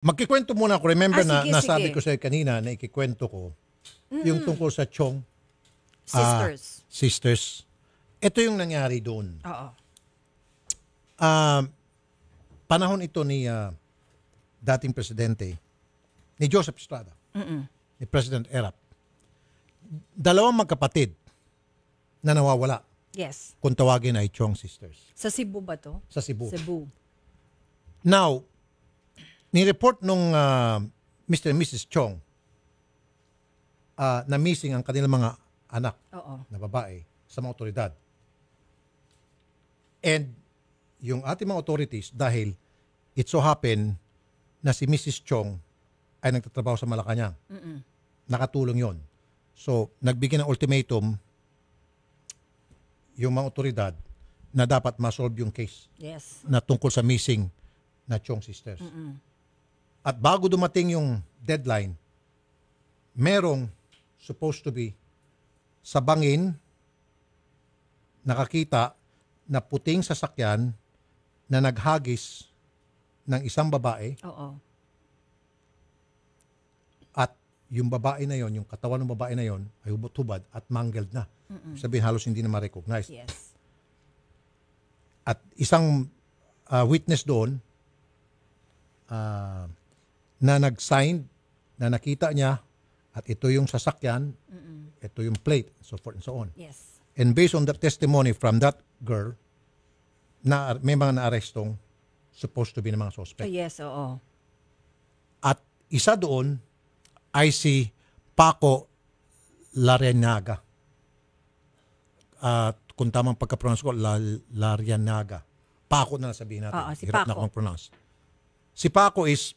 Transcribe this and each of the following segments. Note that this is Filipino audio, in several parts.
Magkikwento muna ako. Remember Ah, na sige, nasabi sige. ko sa kanina na ikikwento ko yung tungkol sa Chong ah, Sisters. sisters. Ito yung nangyari doon. Oo. Ah, panahon ito ni ah, dating presidente, ni Joseph Estrada, ni President Erap. Dalawang magkapatid na nawawala Yes. kung tawagin ay Chong sisters Sa Cebu ba to? sa Cebu. Cebu. Now, ni-report nung ah, Mr. and Mrs. Chong ah, na missing ang kanilang mga anak Oo. na babae sa mga otoridad. And yung ating mga authorities, dahil it so happen na si Mrs. Chong ay nagtatrabaho sa Malacanang. Nakatulong yon. So, nagbigay ng ultimatum yung mga otoridad na dapat ma-solve yung case Yes. na tungkol sa missing na Chong sisters. At bago dumating yung deadline, merong supposed to be sa bangin nakakita na puting sasakyan na naghagis ng isang babae Oo. at yung babae na yon, yung katawan ng babae na yon ay hubot-hubad at mangled na. Sabihin halos hindi na ma-recognize. Yes. At isang uh, witness doon uh, na nag-sign na nakita niya at ito yung sasakyan, ito yung plate, so forth and so on. Yes. And based on the testimony from that girl, na may mga naarestong supposed to be ng mga Oh, suspect. yes, oo. At isa doon ay si Paco Larrenaga. At kung tamang pagka-pronounce ko, La, Larrenaga. Paco na lang sabihin natin. Oo, si Hirap na Paco. akong pronounce. Si Paco is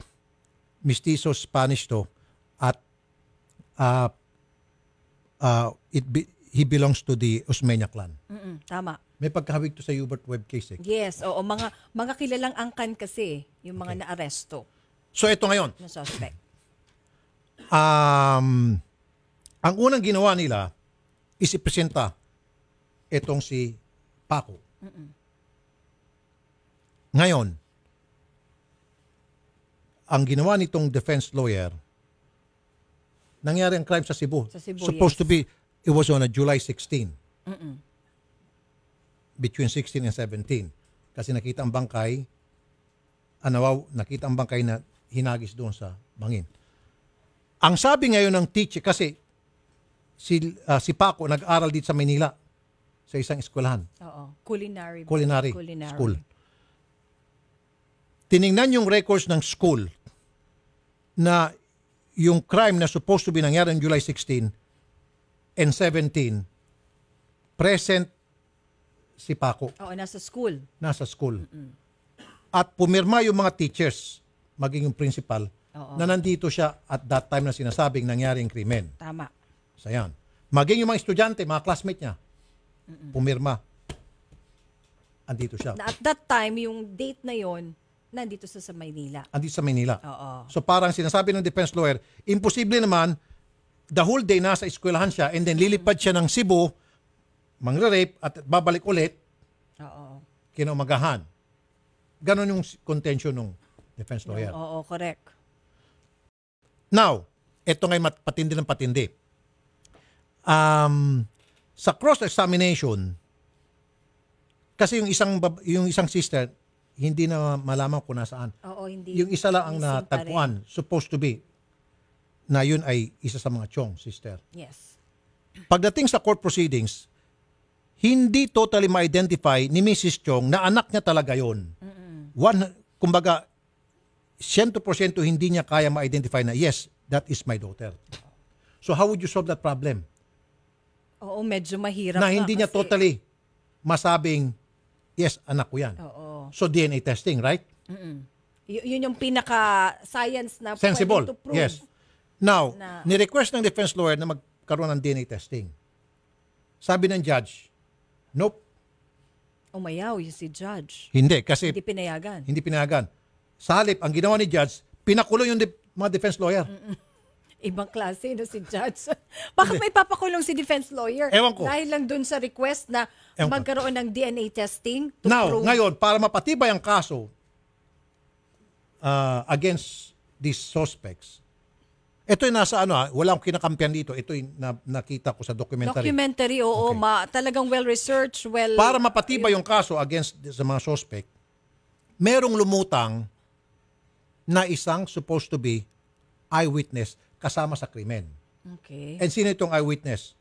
mestizo Spanish to at uh, uh, it be, he belongs to the Osmeña clan. Mm-mm, tama. May pagkahawig to sa Hubert Webb case. Eh. Yes, oo. Mga, mga kilalang angkan kasi, yung mga naaresto So ito ngayon, na suspect. Um, ang unang ginawa nila is ipresenta itong si Paco. Ngayon, ang ginawa nitong defense lawyer, nangyari ang crime sa Cebu. Sa Cebu, Supposed yes. to be, it was on a July 16. Between 16 and 17. Kasi nakita ang bangkay, anawaw, nakita ang bangkay na hinagis doon sa bangin. Ang sabi ngayon ng teacher, kasi si, ah, si Paco nag-aral dito sa Manila sa isang eskwelahan, Oo. Culinary. culinary, Culinary. school. Tiningnan yung records ng school na yung crime na supposed to be nangyari on July 16 and 17, present si Paco Oo, nasa school. nasa school. At pumirma yung mga teachers, maging yung principal, Oo. na nandito siya at that time na sinasabing nangyari ang krimen. Tama. So yan. Maging yung mga estudyante, mga classmate niya, pumirma. Andito siya. Na at that time, yung date na yon nandito sa, sa Maynila. Andito sa Manila. Oo. So parang sinasabi ng defense lawyer, imposible naman, the whole day nasa eskwelahan siya and then lilipad siya ng Cebu, mangre-rape at babalik ulit Oo. kinaumagahan. Ganon yung contention ng defense lawyer. Oo, correct. Now, ito ngay mat- patindi ng patindi. Um, sa cross-examination, kasi yung isang bab- yung isang sister hindi na malaman kung nasaan. Oo, hindi. Yung isa lang ang missing pa rin. natagpuan, supposed to be, na yun ay isa sa mga chong sister. Yes. Pagdating sa court proceedings, hindi totally ma-identify ni Mrs. Chong na anak niya talaga yon. One, kumbaga, 100% hindi niya kaya ma-identify na, yes, that is my daughter. So how would you solve that problem? Oo, medyo mahirap na hindi niya kasi- totally masabing, yes, anak ko yan. Oo. So DNA testing, right? Y- yun yung pinaka-science na Sensible. pwede to prove. Yes. Now, na- ni-request ng defense lawyer na magkaroon ng DNA testing. Sabi ng judge, nope, Umayaw yung si judge. hindi. Kasi Hindi pinayagan. hindi pinayagan. Sa halip, ang ginawa ni judge, pinakulong yung de- mga defense lawyer. Ibang klase no si judge. Bakit may papakulong si defense lawyer? Ewan ko. Dahil lang dun sa request na Ewan ko. magkaroon ng DNA testing to Now, prove. ngayon, para mapatibay ang kaso uh, against these suspects. Ito yung nasa ano, ah, wala akong kinakampiyan dito. Ito yung na, nakita ko sa documentary. Documentary, oo, Okay. ma, talagang well-researched, well... Para mapatibay yung kaso against sa mga suspect, merong lumutang na isang supposed to be eyewitness kasama sa krimen. Okay. And sino itong eyewitness?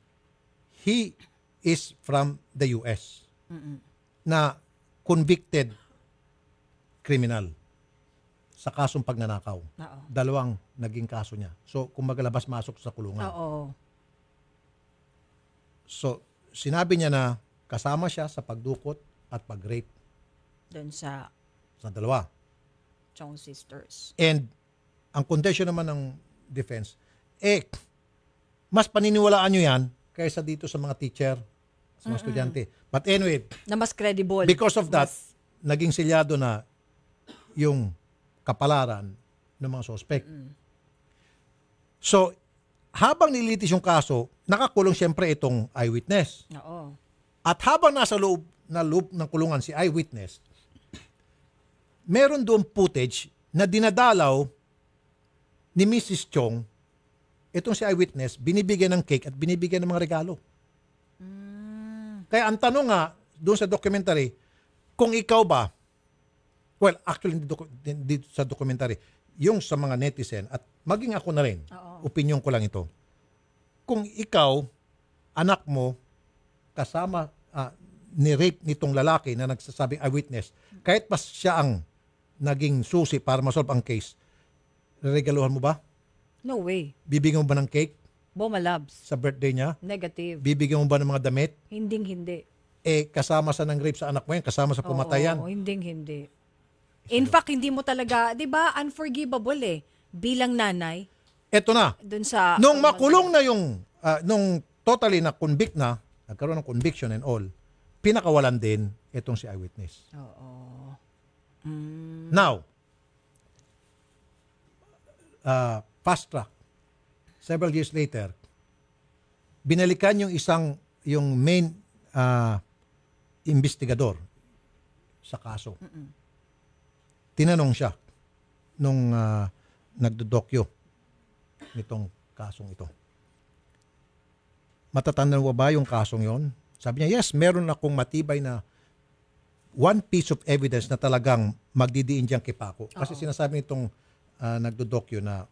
He is from the US na convicted criminal sa kasong pagnanakaw. Oo. Dalawang naging kaso niya. So, kung magalabas-masok sa kulungan. Oo. So, sinabi niya na kasama siya sa pagdukot at pag-rape Doon sa sa dalawa. Chong Sisters. And ang condition naman ng defense, eh, mas paniniwalaan nyo yan kaysa dito sa mga teacher, sa mga estudyante. But anyway, Na mas credible. because of that, Mas- naging silyado na yung kapalaran ng mga suspect. So, habang nilitis yung kaso, nakakulong siyempre itong eyewitness. Oo. At habang nasa loob na loob ng kulungan si eyewitness, meron doon footage na dinadalaw ni Mrs. Chong itong si eyewitness, binibigyan ng cake at binibigyan ng mga regalo. Kaya ang tanong nga doon sa documentary, kung ikaw ba, well, actually docu- hindi sa documentary, yung sa mga netizen at maging ako na rin, Oo. opinion ko lang ito. Kung ikaw, anak mo, kasama, ah, ni-rape nitong lalaki na nagsasabing eyewitness, kahit pa siya ang naging susi para masolve ang case, regaluhan mo ba? No way. Bibigyan mo ba ng cake Boma Labs. sa birthday niya? Negative. Bibigyan mo ba ng mga damit? Hinding hindi. Eh, kasama sa ng rape sa anak mo yan, kasama sa pumatayan. Oo, hinding hindi. In fact, hindi mo talaga, 'di ba, unforgivable eh. Bilang nanay, Eto na. dun sa Nung makulong na yung, ah, nung totally na convict na, nagkaroon ng conviction and all, pinakawalan din itong si eyewitness. Oo. Now, uh, fast track. Several years later, binalikan yung isang, yung main uh, investigador sa kaso. Tinanong siya nung uh, nagdodokyo nitong kasong ito. Matatanda mo ba yung kasong yon? Sabi niya, yes, meron akong matibay na one piece of evidence na talagang magdidiin diyang kay Paco. Kasi sinasabi nitong uh, nagdodokyo na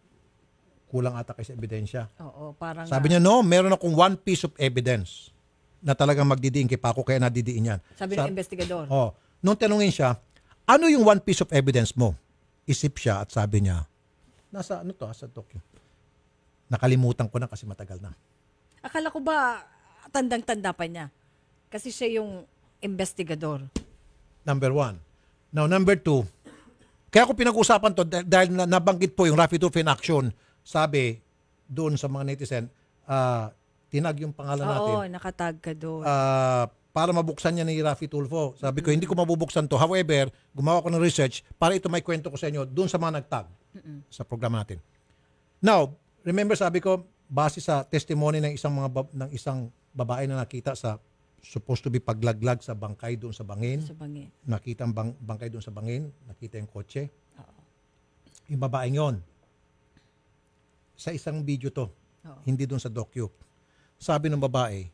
kulang ata kayo sa ebidensya. Oo, parang Sabi niya, no, meron akong one piece of evidence na talagang magdidiin kay Paco kaya nadidiin yan. sabi Sa- ng investigador. Oh, nung tanungin siya, ano yung one piece of evidence mo? Isip siya at sabi niya, nasa ano to, sa Tokyo. Nakalimutan ko na kasi matagal na. Akala ko ba tandang-tanda pa niya? Kasi siya yung investigador. Number one. Now, number two, kaya ko pinag-usapan to dah- dahil na, nabanggit po yung Rafi Tulfo in action. Sabi doon sa mga netizen, ah, tinag yung pangalan natin. Oo, nakatag ka doon. ah, para mabuksan niya ni Rafi Tulfo. Sabi ko, hindi ko mabubuksan to. However, gumawa ko ng research para ito may kwento ko sa inyo doon sa mga nagtag sa programa natin. Now, remember sabi ko, base sa testimony ng isang mga ng isang babae na nakita sa supposed to be paglaglag sa bangkay doon sa bangin sa bangin. nakita ang bang, bangkay doon sa bangin, nakita yung kotse. Oo. Yung babaeng yon. Sa isang video to, Oo. hindi doon sa docu. Sabi ng babae,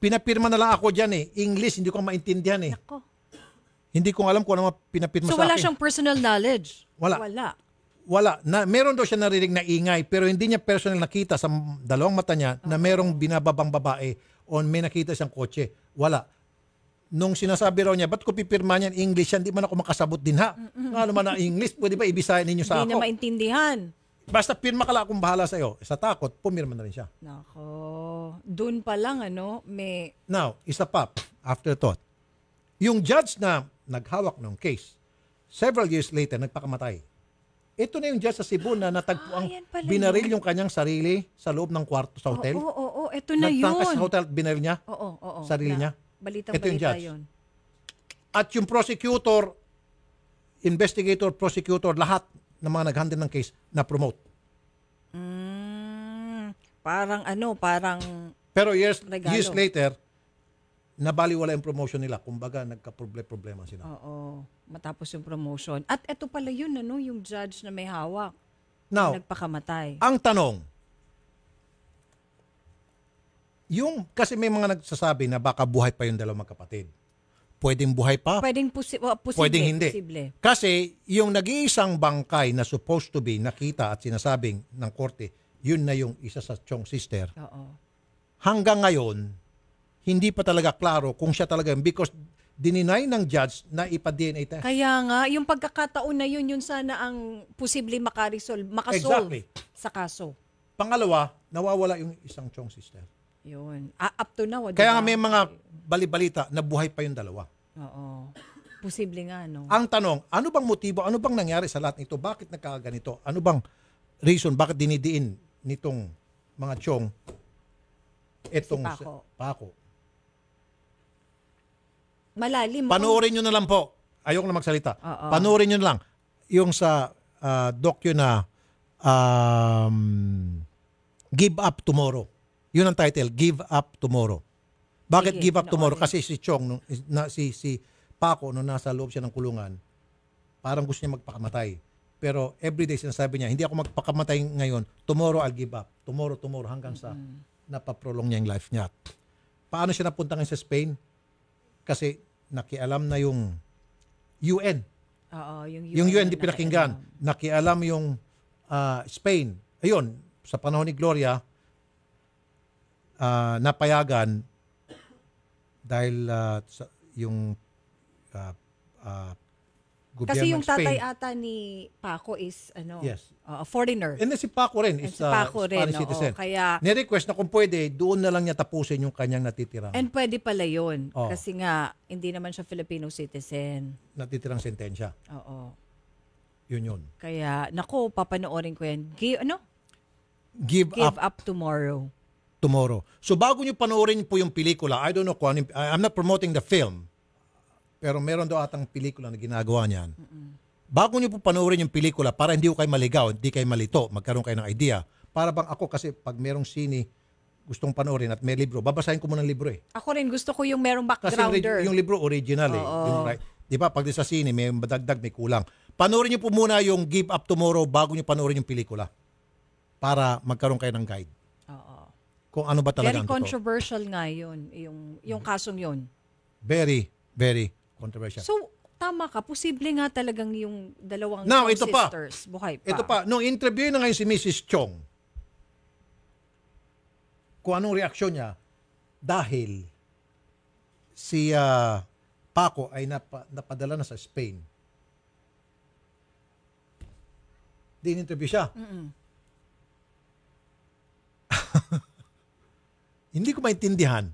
pinapirma na lang ako dyan eh. English, hindi ko maintindihan eh. Nako. Hindi ko alam kung ano mga pinapirma So sa wala akin. siyang personal knowledge? Wala. Wala. Wala. Na, meron daw siya narinig na ingay, pero hindi niya personal nakita sa dalawang mata niya na merong binababang babae o may nakita siyang kotse. Wala. Nung sinasabi raw niya, ba't ko pipirma niyan English yan? Di man ako makasabot din ha. Ano naman na English? Pwede ba ibisahin ninyo sa Hindi ako? na maintindihan. Basta pirma ka lang akong bahala sa'yo. Sa takot, pumirma na rin siya. Nako. Doon pa lang, ano, may... Now, isa pa, afterthought. Yung judge na naghawak ng case, several years later, nagpakamatay. Ito na yung judge sa Cebu na natagpuang Ah, yan pala binaril yun. yung kanyang sarili sa loob ng kwarto sa hotel. Oo, oo, oo. Ito na yun. Nagtangkas sa hotel at binaril niya. Oo, oo. Sarili niya? Balitang Ito yung balita judge. yun. At yung prosecutor, investigator, prosecutor, lahat ng mga nag-handle ng case na promote. Mm, parang ano, parang... Pero years, Regalo. years later, nabaliwala yung promotion nila. Kumbaga, nagka-problema sila. Oo, matapos yung promotion. At ito pala yun, ano, yung judge na may hawak. Now, Nagpakamatay. ang tanong, yung, kasi may mga nagsasabi na baka buhay pa yung dalawang magkapatid. Pwedeng buhay pa, Pwedeng posi- oh, posible. pwedeng hindi. Posible. Kasi yung nag-iisang bangkay na supposed to be nakita at sinasabing ng korte, yun na yung isa sa Chong sister. Oo. Hanggang ngayon, hindi pa talaga klaro kung siya talaga because dininay ng judge na ipa-DNA test. Kaya nga, yung pagkakataon na yun, yun sana ang posible makaresolve, makasolve Exactly. sa kaso. Pangalawa, nawawala yung isang Chong sister. Yun. Ah, up to now, di Kaya nga may mga balibalita na buhay pa yung dalawa. Oo. Posible nga, no? Ang tanong, ano bang motibo, ano bang nangyari sa lahat nito? Bakit nagkakaganito? Ano bang reason, bakit dinidiin nitong mga Chong etong Si Paco. Paco? Malalim. Panoorin nyo na lang po. Ayoko na magsalita. Oo. Panoorin nyo na lang. Yung sa ah, docu na um, Give Up Tomorrow. Yun ang title, Give Up Tomorrow. Bakit Sige, Give Up Tomorrow? Kasi si Chong, nung, na, si, si Paco, nung nasa loob siya ng kulungan, parang gusto niya magpakamatay. Pero everyday sinasabi niya, hindi ako magpakamatay ngayon. Tomorrow I'll give up. Tomorrow, tomorrow, hanggang sa napaprolong niya yung life niya. Paano siya napunta ngayon sa Spain? Kasi nakialam na yung UN. Oo, yung UN. Yung UN di na pinakinggan. nakialam. Yung ah, Spain. Ayun, sa panahon ni Gloria, ah, napayagan dahil ah, sa, yung ah, gobyerno Kasi yung Spain. tatay ata ni Paco is, ano, Yes. uh, foreigner. And then si Paco rin And is si ah, Paco rin, Spanish oo. citizen. Kaya- Ni-request na kung pwede, doon na lang niya tapusin yung kanyang natitirang, And pwede pala yun. Oo. Kasi nga, hindi naman siya Filipino citizen. natitirang sentensya. Oo. Yun yun. Kaya, nako, papanoorin ko yan. Give, ano? Give, Give up up tomorrow. tomorrow. So bago nyo panoorin po yung pelikula, I don't know kung ano, yung- I- I'm not promoting the film, pero meron daw atang pelikula na ginagawa niyan. Bago nyo po panoorin yung pelikula, para hindi ko kayo maligaw, hindi kayo malito, magkaroon kayo ng idea. Para bang ako kasi pag merong sine gustong panoorin at may libro, babasahin ko muna ng libro eh. Ako rin, gusto ko yung merong Kasi yung, backgrounder. yung libro original eh. Oo. Yung right. Di ba? Pag sa sine, may madagdag, may kulang. Panoorin nyo po muna yung Give Up Tomorrow bago nyo panoorin yung pelikula. Para magkaroon kayo ng guide. Oo. Kung ano ba talaga Very ang totoo. controversial nga yun, yung, yung kasong yun. Very, very controversial. So, tama ka. Posible nga talagang yung dalawang Now, ito pa. sisters. Buhay pa. Ito pa, nung interview na ngayon si Mrs. Chong, kung anong reaksyon niya, dahil si ah, Paco ay napa, napadala na sa Spain. Din-interview siya. Hindi ko maintindihan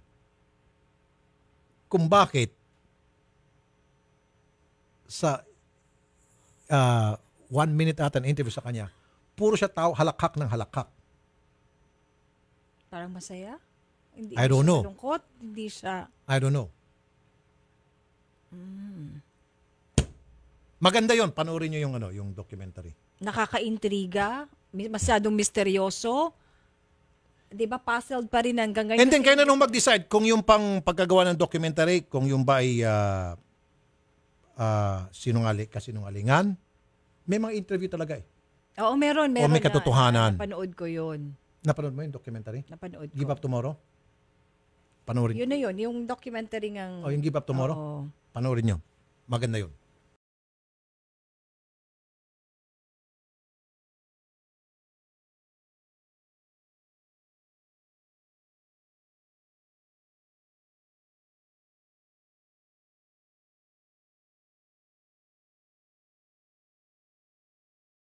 kung bakit sa ah, one minute ata na interview sa kanya, puro siya tao halakhak ng halakhak. Parang masaya? Hindi I don't know. Malungkot? Hindi siya. I don't know. Maganda yon panoorin niyo yung ano, yung documentary. Nakakaintriga? Masyadong misteryoso? Di ba puzzled pa rin hanggang ngayon? And then kayo na nung mag-decide kung yung pang pagkagawa ng documentary, kung yung ba ay ah, ah, sinungali, kasinungalingan. May mga interview talaga eh. Oo, meron. meron may na- katotohanan. Na, napanood ko yun. Napanood mo yung documentary? Napanood ko. Give Up Tomorrow? Panoorin. Yun na yun. Yung documentary ng... O yung Give Up Tomorrow? Oo. Panoorin nyo. Maganda yun.